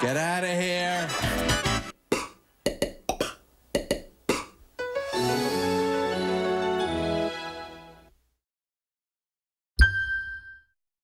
Get out of here.